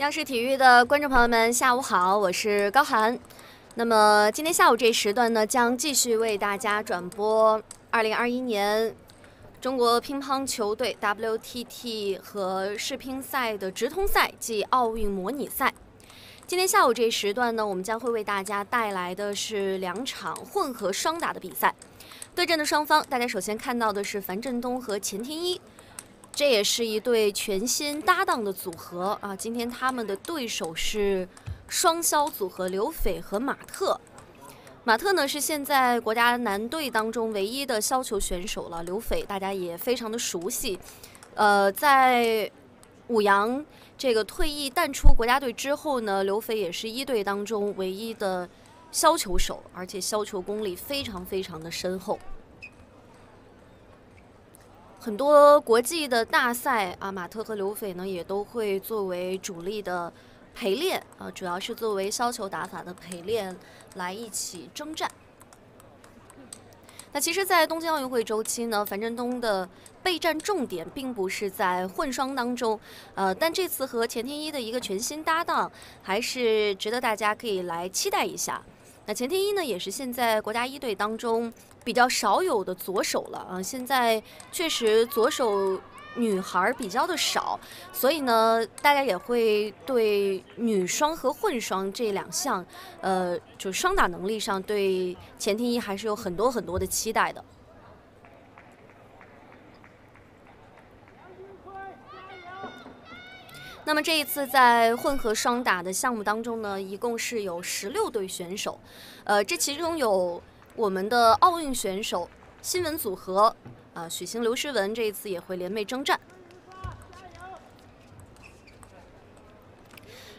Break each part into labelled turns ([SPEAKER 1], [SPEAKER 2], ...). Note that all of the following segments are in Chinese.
[SPEAKER 1] 央视体育的观众朋友们，下午好，我是高寒。那么今天下午这时段呢，将继续为大家转播2021年中国乒乓球队 WTT 和世乒赛的直通赛暨奥运模拟赛。今天下午这时段呢，我们将会为大家带来的是两场混合双打的比赛。对阵的双方，大家首先看到的是樊振东和钱天一。这也是一对全新搭档的组合啊！今天他们的对手是双消组合刘斐和马特。马特呢是现在国家男队当中唯一的削球选手了。刘斐大家也非常的熟悉，呃，在武阳这个退役淡出国家队之后呢，刘斐也是一队当中唯一的削球手，而且削球功力非常非常的深厚。很多国际的大赛啊，马特和刘斐呢也都会作为主力的陪练啊，主要是作为削球打法的陪练来一起征战。那其实，在东京奥运会周期呢，樊振东的备战重点并不是在混双当中，呃，但这次和钱天一的一个全新搭档，还是值得大家可以来期待一下。那钱天一呢，也是现在国家一队当中比较少有的左手了啊。现在确实左手女孩比较的少，所以呢，大家也会对女双和混双这两项，呃，就双打能力上对钱天一还是有很多很多的期待的。那么这一次在混合双打的项目当中呢，一共是有十六对选手，呃，这其中有我们的奥运选手新闻组合，啊，许昕、刘诗雯这一次也会联袂征战。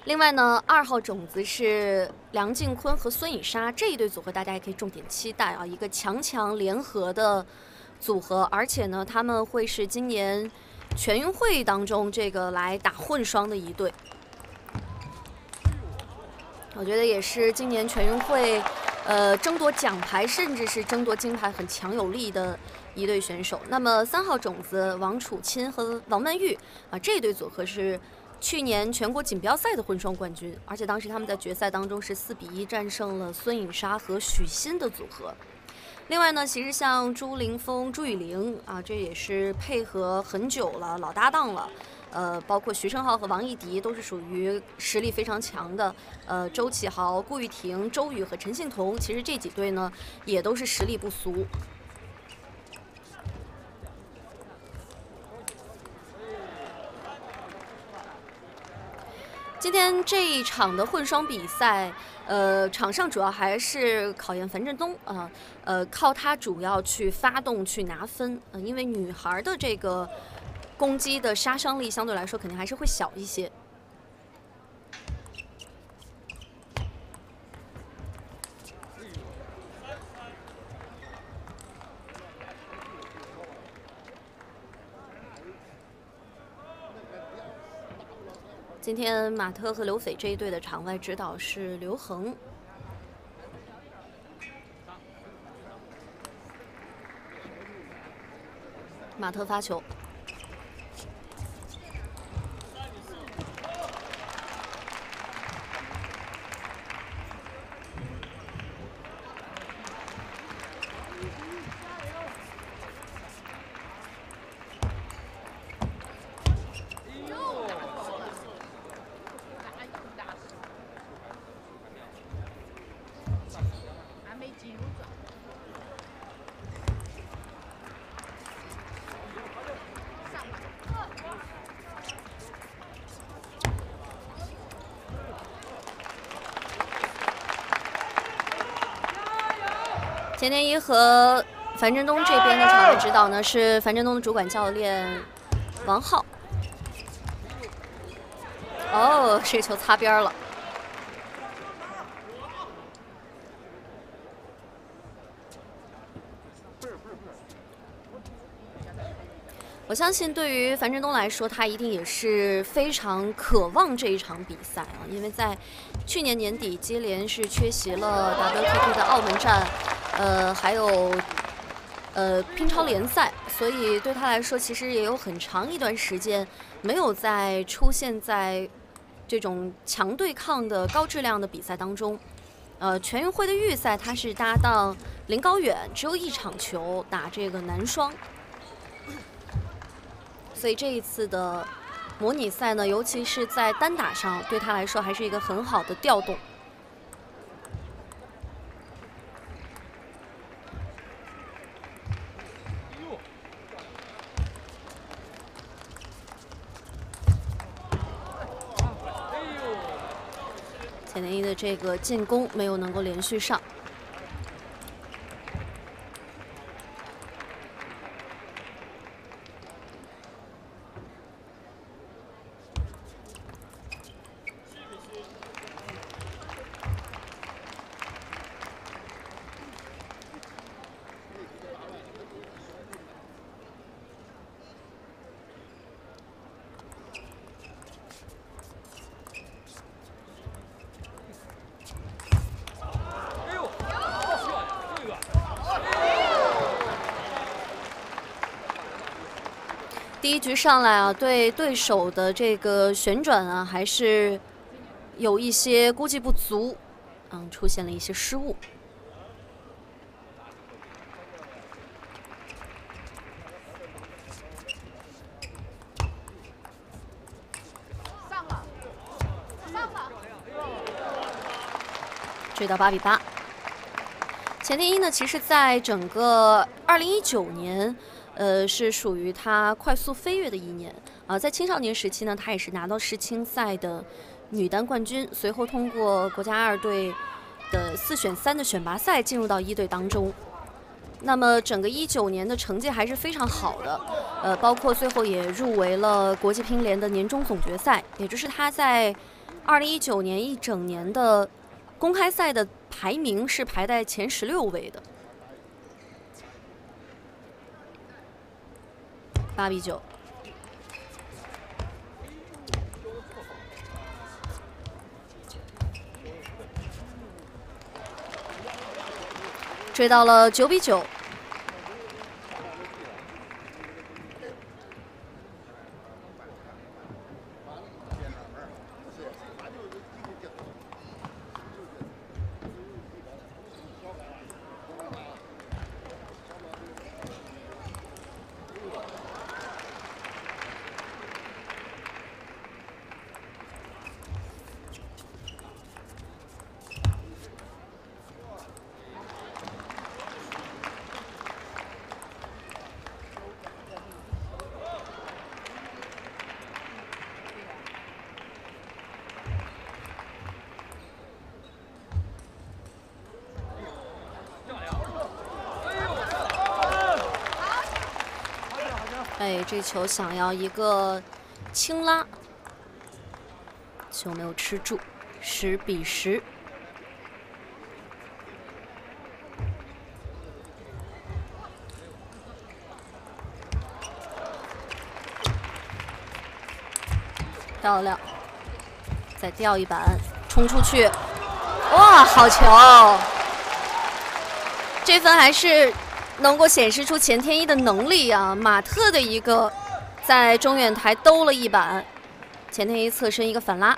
[SPEAKER 1] 另外呢，二号种子是梁靖昆和孙颖莎这一对组合，大家也可以重点期待啊，一个强强联合的组合，而且呢，他们会是今年。全运会当中，这个来打混双的一对，我觉得也是今年全运会，呃，争夺奖牌甚至是争夺金牌很强有力的一对选手。那么三号种子王楚钦和王曼玉啊，这对组合是去年全国锦标赛的混双冠军，而且当时他们在决赛当中是四比一战胜了孙颖莎和许昕的组合。另外呢，其实像朱凌峰、朱雨玲啊，这也是配合很久了，老搭档了。呃，包括徐胜浩和王艺迪都是属于实力非常强的。呃，周启豪、顾玉婷、周雨和陈幸同，其实这几对呢，也都是实力不俗。今天这一场的混双比赛。呃，场上主要还是考验樊振东啊，呃，靠他主要去发动去拿分，嗯，因为女孩的这个攻击的杀伤力相对来说肯定还是会小一些。今天马特和刘斐这一队的场外指导是刘恒。马特发球。钱天一和樊振东这边的场外指导呢，是樊振东的主管教练王浩。哦，这球擦边了。我相信，对于樊振东来说，他一定也是非常渴望这一场比赛啊，因为在去年年底接连是缺席了 WTT 的澳门站。呃，还有，呃，乒超联赛，所以对他来说，其实也有很长一段时间没有再出现在这种强对抗的高质量的比赛当中，呃，全运会的预赛他是搭档林高远，只有一场球打这个男双，所以这一次的模拟赛呢，尤其是在单打上，对他来说还是一个很好的调动。钱田一的这个进攻没有能够连续上。第一局上来啊，对对手的这个旋转啊，还是有一些估计不足，嗯，出现了一些失误。上了，上了，追到八比八。钱天一呢，其实在整个二零一九年。呃，是属于他快速飞跃的一年啊！在青少年时期呢，他也是拿到世青赛的女单冠军，随后通过国家二队的四选三的选拔赛进入到一队当中。那么整个一九年的成绩还是非常好的，呃，包括最后也入围了国际乒联的年终总决赛，也就是他在二零一九年一整年的公开赛的排名是排在前十六位的。八比九，追到了九比九。这球想要一个轻拉，球没有吃住，十比十。漂亮，再掉一板，冲出去，哇，好球！这分还是。能够显示出钱天一的能力啊！马特的一个在中远台兜了一板，钱天一侧身一个反拉，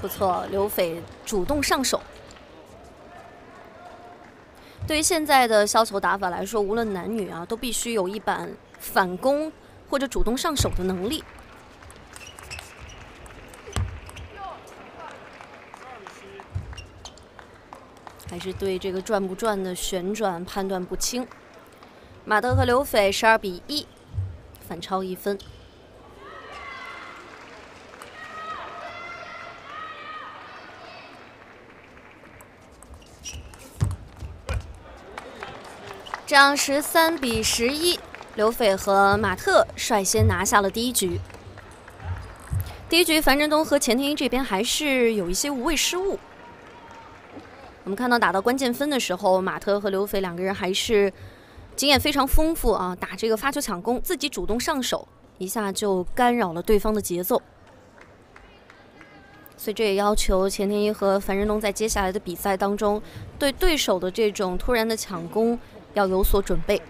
[SPEAKER 1] 不错，刘斐主动上手。对于现在的削球打法来说，无论男女啊，都必须有一板反攻。或者主动上手的能力，还是对这个转不转的旋转判断不清。马德和刘斐十二比一，反超一分。这样十三比十一。刘斐和马特率先拿下了第一局。第一局，樊振东和钱天一这边还是有一些无谓失误。我们看到打到关键分的时候，马特和刘斐两个人还是经验非常丰富啊，打这个发球抢攻，自己主动上手，一下就干扰了对方的节奏。所以这也要求钱天一和樊振东在接下来的比赛当中，对对手的这种突然的抢攻要有所准备。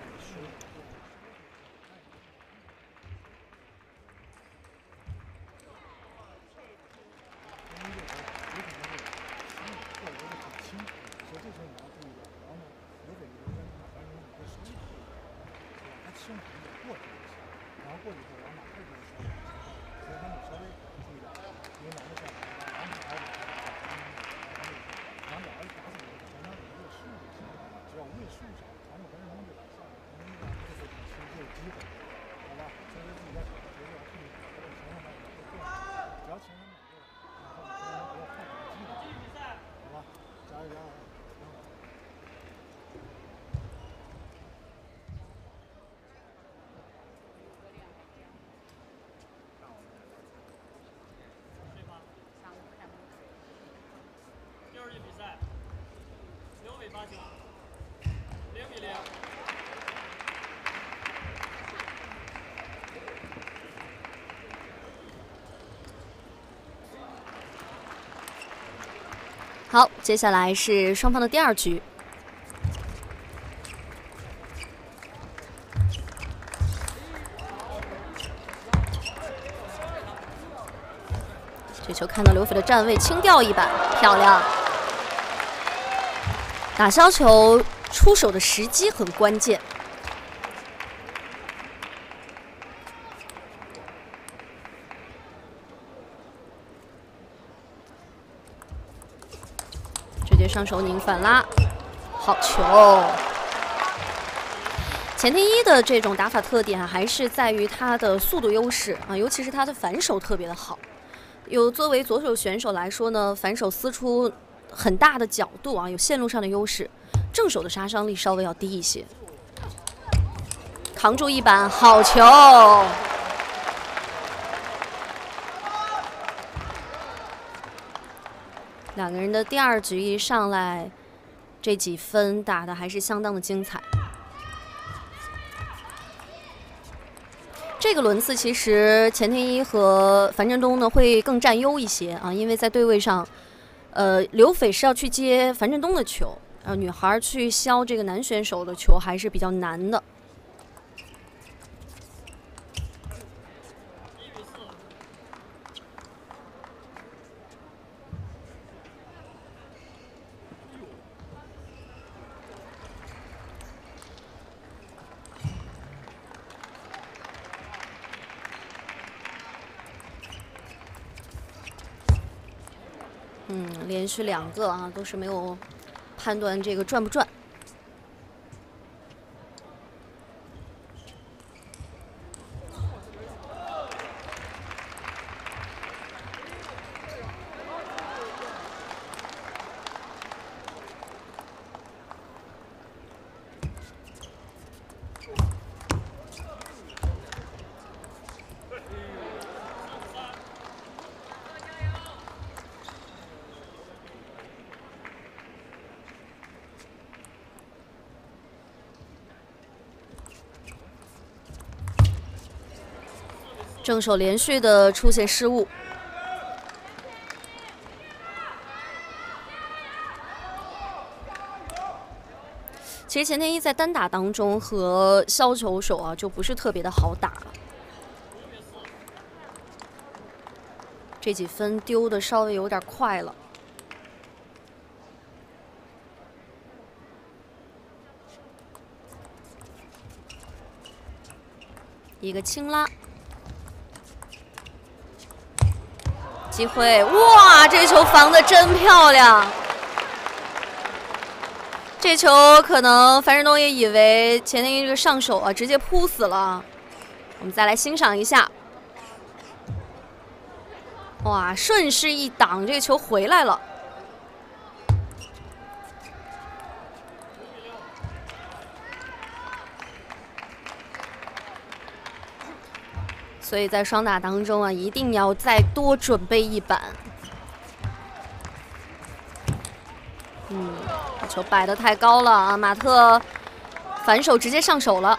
[SPEAKER 1] 好，接下来是双方的第二局。这球看到刘斐的站位，轻吊一板，漂亮。打消球出手的时机很关键。直接上手拧反拉，好球！钱天一的这种打法特点还是在于他的速度优势啊，尤其是他的反手特别的好。有作为左手选手来说呢，反手撕出很大的角度啊，有线路上的优势。正手的杀伤力稍微要低一些。扛住一板，好球！两个人的第二局一上来，这几分打的还是相当的精彩。这个轮次其实钱天一和樊振东呢会更占优一些啊，因为在对位上，呃，刘斐是要去接樊振东的球，呃，女孩去削这个男选手的球还是比较难的。嗯，连续两个啊，都是没有判断这个转不转。正手连续的出现失误，其实钱天一在单打当中和削球手啊就不是特别的好打，这几分丢的稍微有点快了，一个轻拉。机会哇！这球防的真漂亮。这球可能樊振东也以为钱天一这个上手啊，直接扑死了。我们再来欣赏一下。哇！顺势一挡，这个球回来了。所以在双打当中啊，一定要再多准备一板。嗯，球摆的太高了啊，马特反手直接上手了。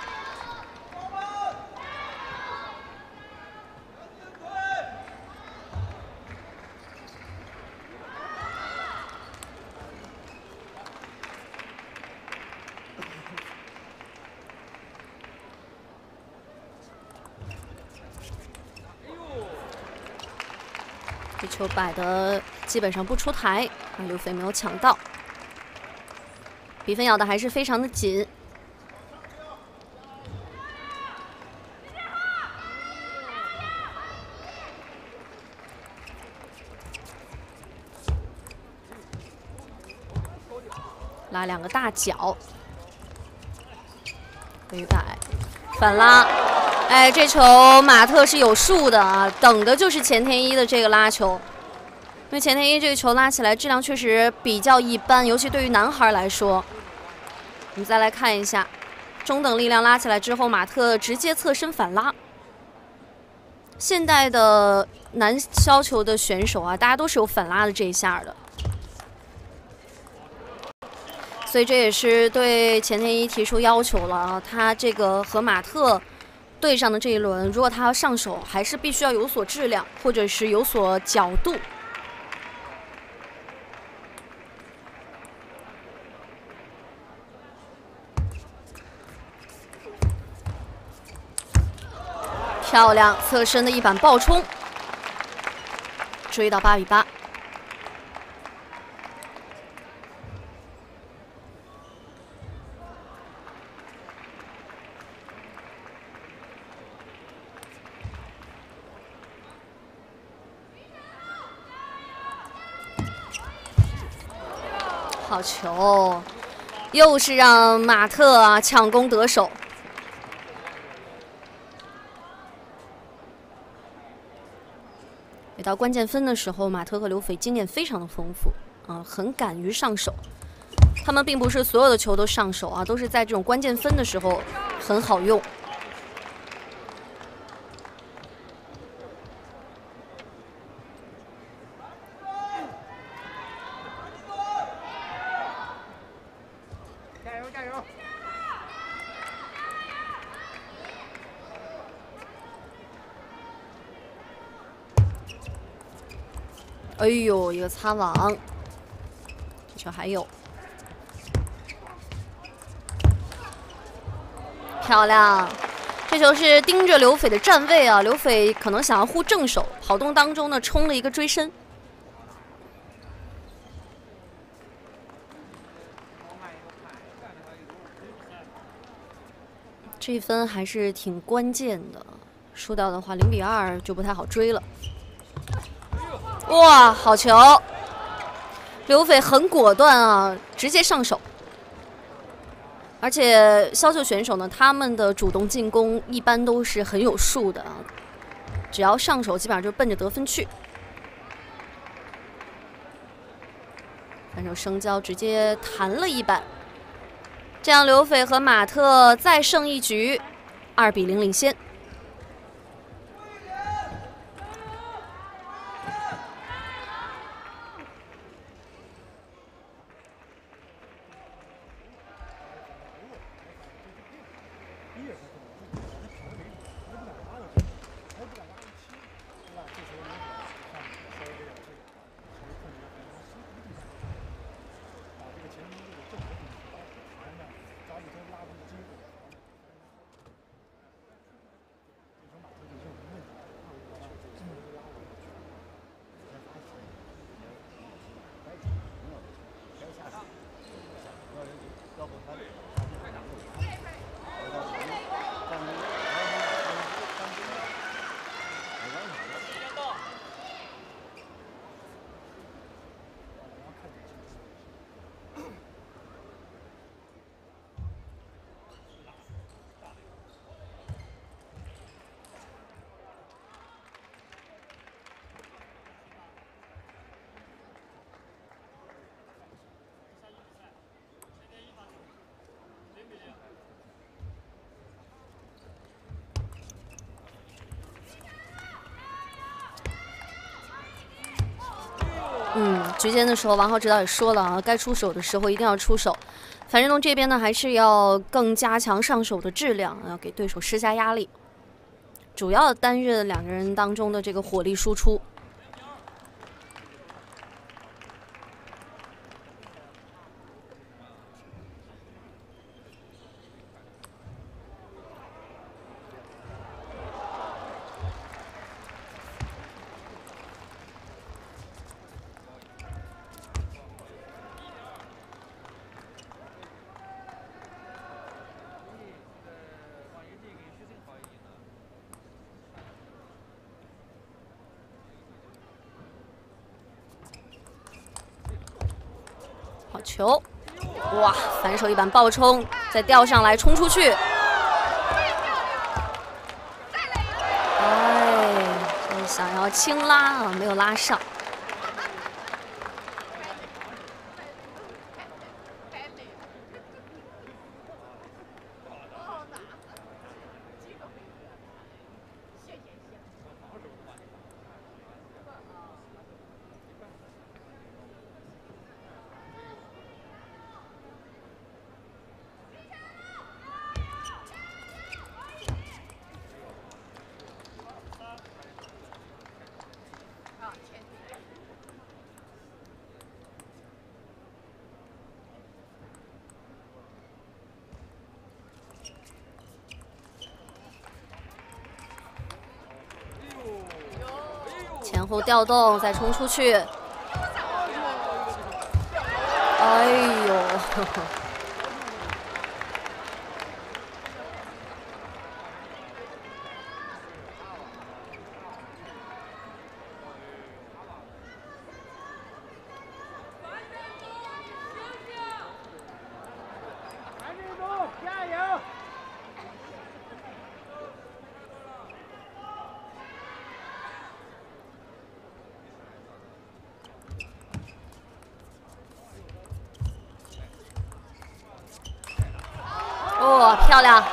[SPEAKER 1] 球摆的基本上不出台，啊，刘飞没有抢到，比分咬的还是非常的紧。拉两个大脚，回摆，反拉，哎，这球马特是有数的啊，等的就是前天一的这个拉球，因为钱天一这个球拉起来质量确实比较一般，尤其对于男孩来说。我们再来看一下，中等力量拉起来之后，马特直接侧身反拉。现代的男削球的选手啊，大家都是有反拉的这一下的。所以这也是对钱天一提出要求了啊，他这个和马特对上的这一轮，如果他要上手，还是必须要有所质量，或者是有所角度。漂亮，侧身的一板爆冲，追到八比八。好球，又是让马特抢攻得手。到关键分的时候，马特和刘斐经验非常的丰富啊，很敢于上手。他们并不是所有的球都上手啊，都是在这种关键分的时候很好用。哎呦，一个擦网，这球还有，漂亮！这球是盯着刘斐的站位啊，刘斐可能想要护正手，跑动当中呢冲了一个追身，这一分还是挺关键的，输掉的话零比二就不太好追了。哇，好球！刘斐很果断啊，直接上手。而且削球选手呢，他们的主动进攻一般都是很有数的啊，只要上手，基本上就奔着得分去。反手生交，直接弹了一板，这样刘斐和马特再胜一局，二比零领先。嗯，局间的时候，王浩指导也说了啊，该出手的时候一定要出手。樊振东这边呢，还是要更加强上手的质量，要给对手施加压力。主要担任两个人当中的这个火力输出。球，哇，反手一板爆冲，再吊上来冲出去。哎，想要轻拉啊，没有拉上。前后调动，再冲出去。哎呦！哇，漂亮！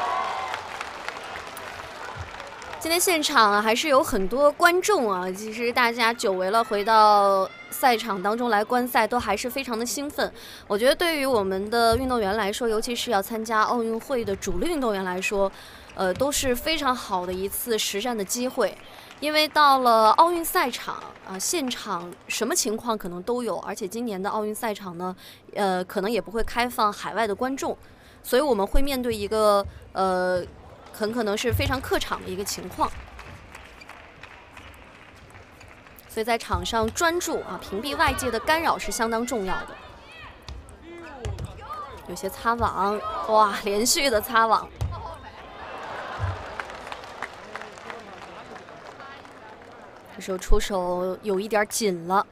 [SPEAKER 1] 今天现场啊，还是有很多观众啊。其实大家久违了，回到赛场当中来观赛，都还是非常的兴奋。我觉得对于我们的运动员来说，尤其是要参加奥运会的主力运动员来说，呃，都是非常好的一次实战的机会。因为到了奥运赛场啊，现场什么情况可能都有，而且今年的奥运赛场呢，呃，可能也不会开放海外的观众。所以我们会面对一个呃，很可能是非常客场的一个情况。所以在场上专注啊，屏蔽外界的干扰是相当重要的。有些擦网，哇，连续的擦网。这时候出手有一点紧了。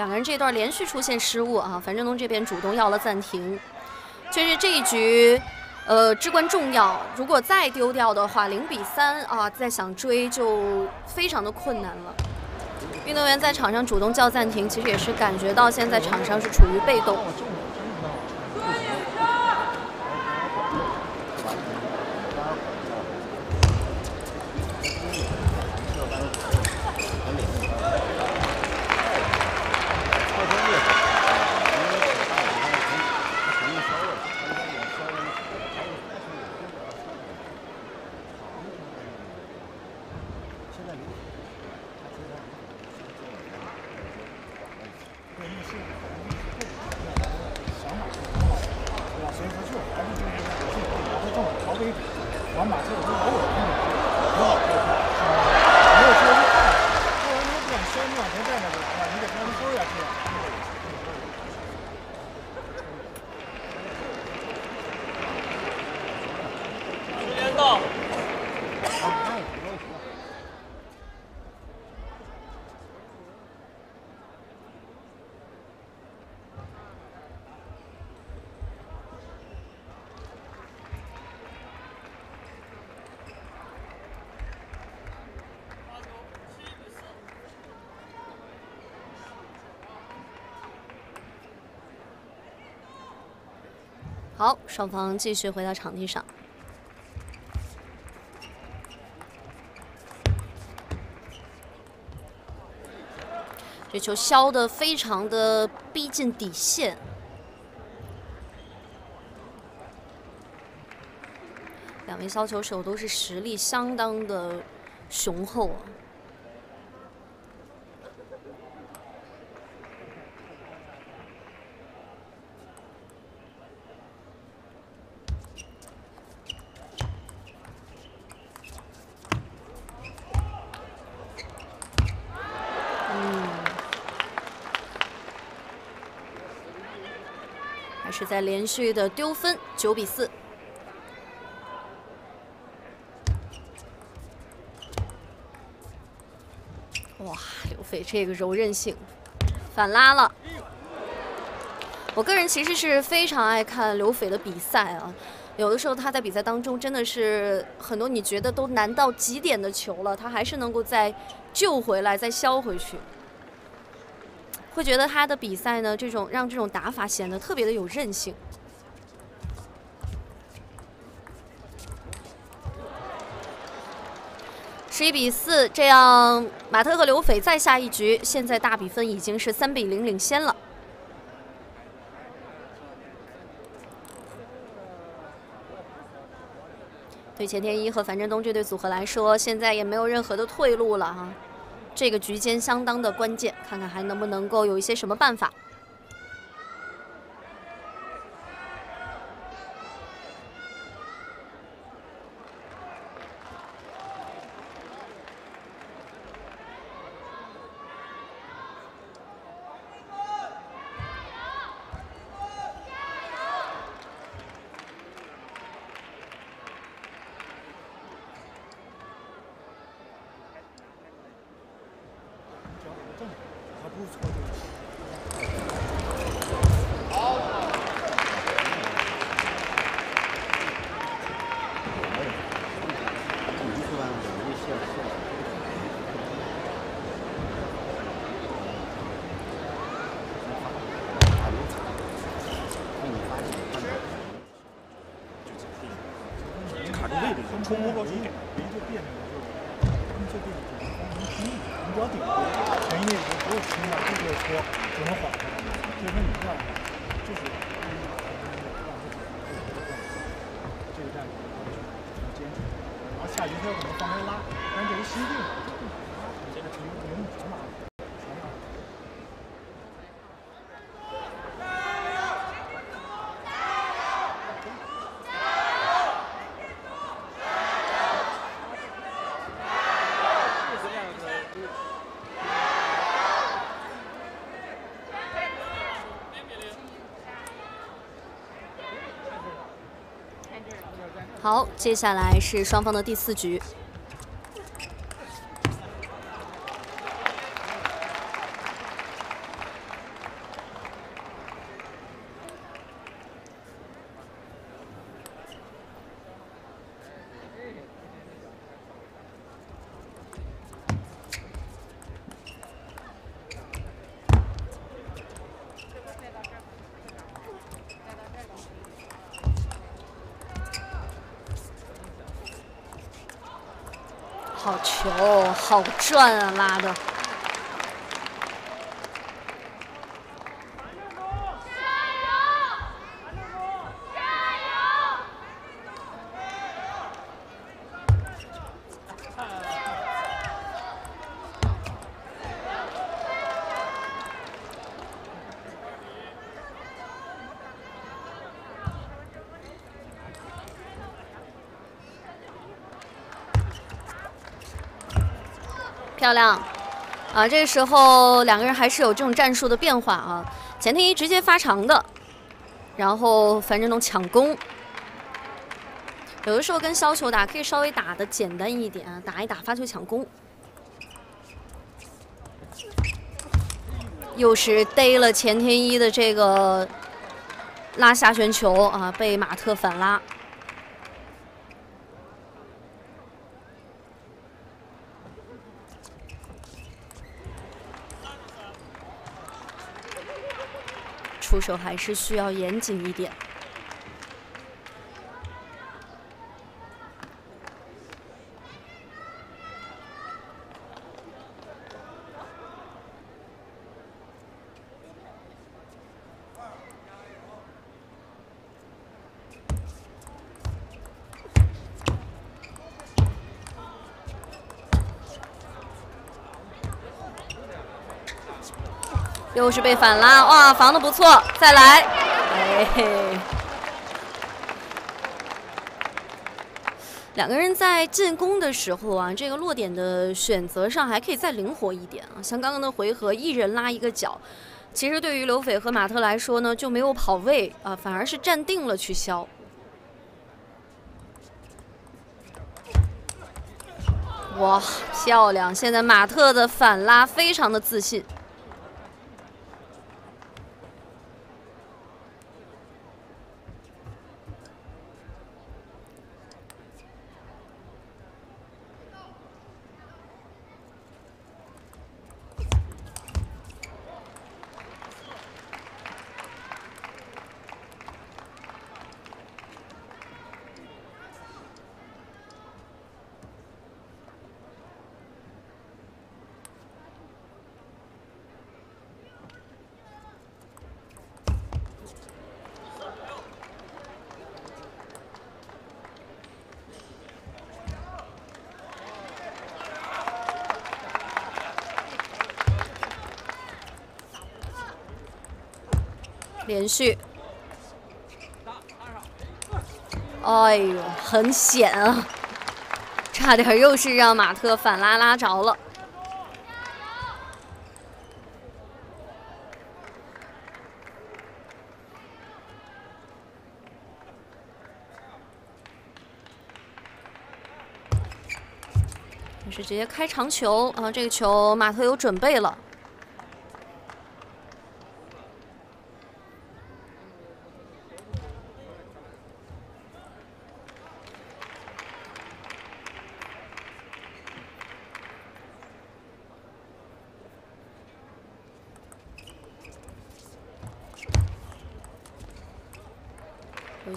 [SPEAKER 1] 两个人这段连续出现失误啊，樊振东这边主动要了暂停，确实这一局，呃，至关重要。如果再丢掉的话，零比三啊，再想追就非常的困难了。运动员在场上主动叫暂停，其实也是感觉到现在场上是处于被动。好，双方继续回到场地上。这球削的非常的逼近底线，两位削球手都是实力相当的雄厚啊。在连续的丢分，九比四。哇，刘斐这个柔韧性，反拉了。我个人其实是非常爱看刘斐的比赛啊，有的时候他在比赛当中真的是很多你觉得都难到极点的球了，他还是能够再救回来，再削回去。会觉得他的比赛呢，这种让这种打法显得特别的有韧性。十一比四，这样马特和刘斐再下一局，现在大比分已经是三比零领先了。对钱天一和樊振东这对组合来说，现在也没有任何的退路了哈。这个局间相当的关键，看看还能不能够有一些什么办法。
[SPEAKER 2] 冲过去，人就变成就，你就变成能平移，你只要顶住，前一面就不用冲了，这个车就能缓下来。就是说你这样，就是这个站要坚持，然后下局他可能放开拉，但这一心定，这个停停全马。
[SPEAKER 1] 好，接下来是双方的第四局。好球，好转啊，拉的。漂亮，啊，这个时候两个人还是有这种战术的变化啊。钱天一直接发长的，然后樊振东抢攻。有的时候跟削球打可以稍微打的简单一点，打一打发球抢攻。又是逮了钱天一的这个拉下旋球啊，被马特反拉。手还是需要严谨一点。又是被反拉，哇，防的不错，再来，哎嘿。两个人在进攻的时候啊，这个落点的选择上还可以再灵活一点啊。像刚刚的回合，一人拉一个角，其实对于刘斐和马特来说呢，就没有跑位啊，反而是站定了去削。哇，漂亮！现在马特的反拉非常的自信。连续，哎呦，很险啊！差点又是让马特反拉拉着了。是直接开长球啊！这个球马特有准备了。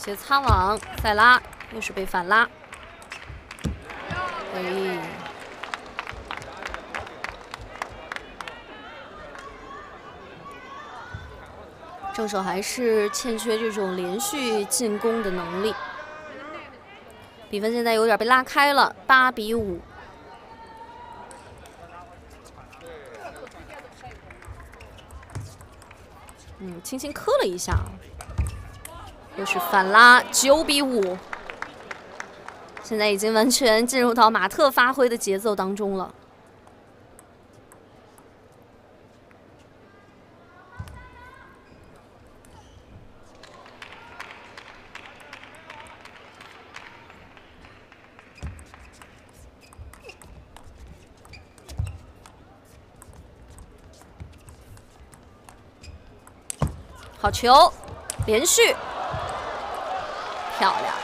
[SPEAKER 1] 些擦网，再拉，又是被反拉。哎，正手还是欠缺这种连续进攻的能力。比分现在有点被拉开了，八比五。嗯，轻轻磕了一下。是反拉，九比五。现在已经完全进入到马特发挥的节奏当中了。好球，连续。漂亮！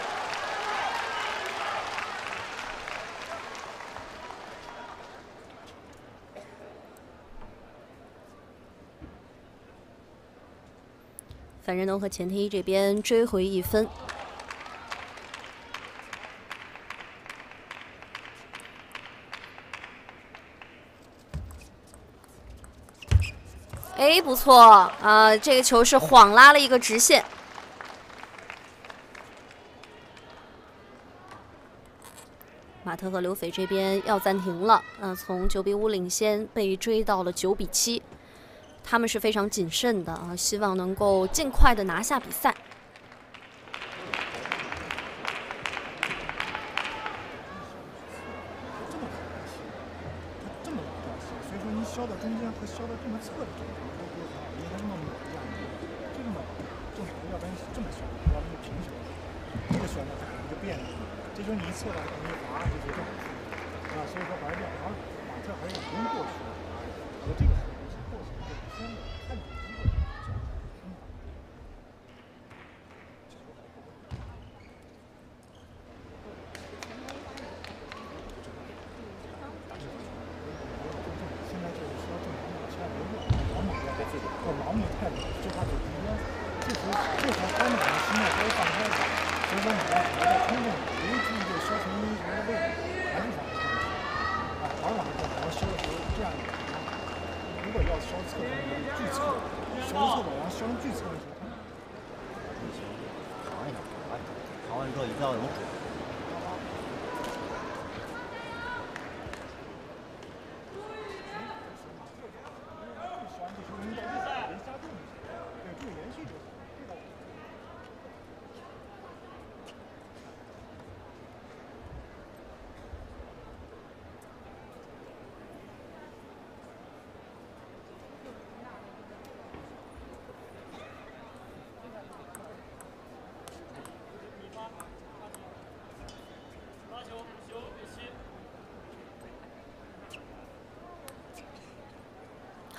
[SPEAKER 1] 樊振东和钱天一这边追回一分。哎，不错啊，这个球是晃拉了一个直线。特和刘斐这边要暂停了，嗯，从九比五领先被追到了九比七，他们是非常谨慎的啊，希望能够尽快的拿下比赛。
[SPEAKER 2] 削到中间和削到这么侧的中间，离他那么一样，这么正常，要不然这么削，要不然就平削，这个旋呢可能就变了。这就是你一侧的容易滑，就这种啊，所以说还是这样，马马特还是不用过去的，和这个过去就先看准机会。现在就是说正常的，千万别用老猛了，或老猛太猛，就怕就中间，这时候这时候该猛的心态稍微放开一点，所以说你要你在空中，尤其这削成一球的位置，还是想控制，啊，往往是然后削的时候这样，如果要削侧的，巨侧，削侧的，然后削成巨侧的时候，
[SPEAKER 3] 扛一下，扛一下，扛完之后一定要有准。
[SPEAKER 2] 削完这时候应该是别加重一些，对，注意连续就行，这个。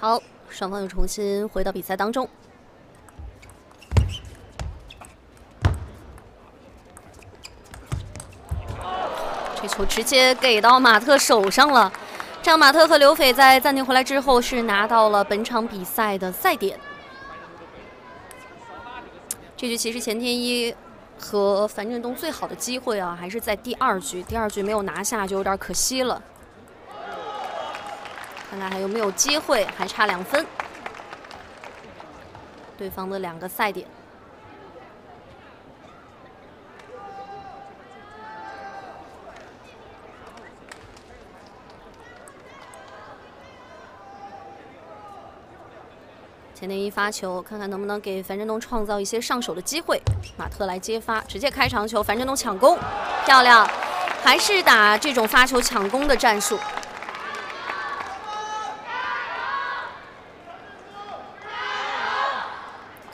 [SPEAKER 1] 好，双方又重新回到比赛当中。这球直接给到马特手上了，这样马特和刘斐在暂停回来之后是拿到了本场比赛的赛点。这局其实钱天一和樊振东最好的机会啊，还是在第二局，第二局没有拿下就有点可惜了。看看还有没有机会，还差两分，对方的两个赛点。前天一发球，看看能不能给樊振东创造一些上手的机会。马特来接发，直接开长球，樊振东抢攻，漂亮！还是打这种发球抢攻的战术。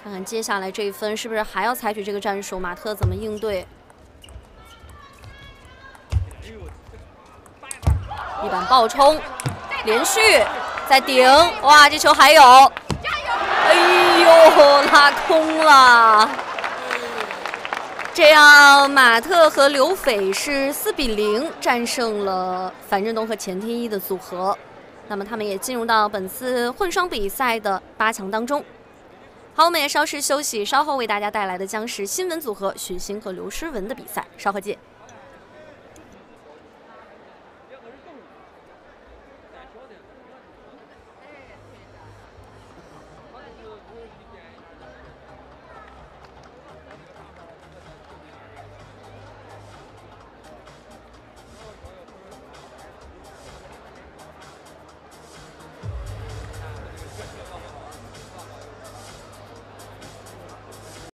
[SPEAKER 1] 看看接下来这一分是不是还要采取这个战术？马特怎么应对？一板爆冲，连续再顶，哇，这球还有！哎呦，拉空了！这样，马特和刘斐是四比零战胜了樊振东和钱天一的组合，那么他们也进入到本次混双比赛的八强当中。好，我们也稍事休息，稍后为大家带来的将是新闻组合许昕和刘诗雯的比赛，稍后见。